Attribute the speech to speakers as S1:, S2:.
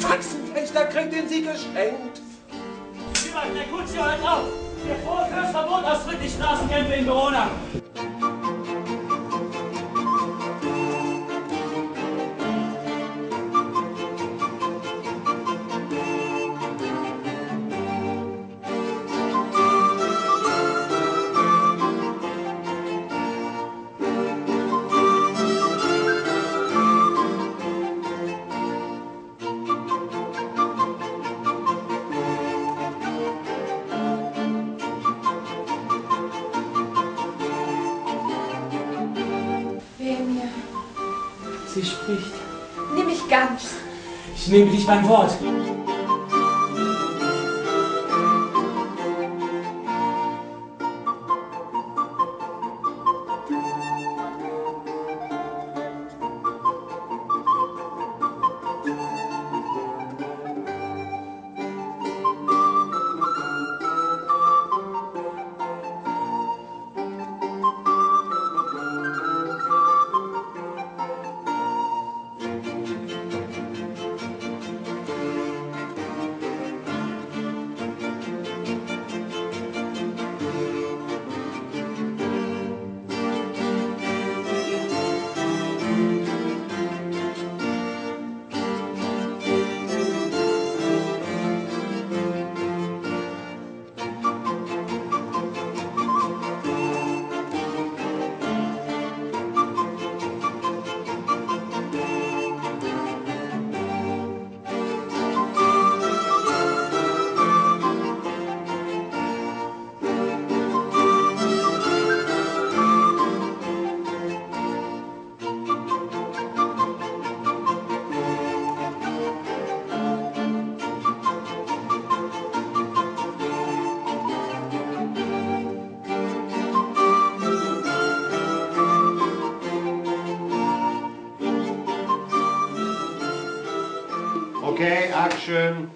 S1: Faxenpächter kriegt den Sie geschenkt.
S2: Vielleicht der Kutsche hört auf. Der Vorführverbot aus Friedrichstraßenkämpfe in Verona. Sie spricht.
S3: Nimm mich ganz.
S2: Ich nehme dich beim Wort.
S4: Okay, action.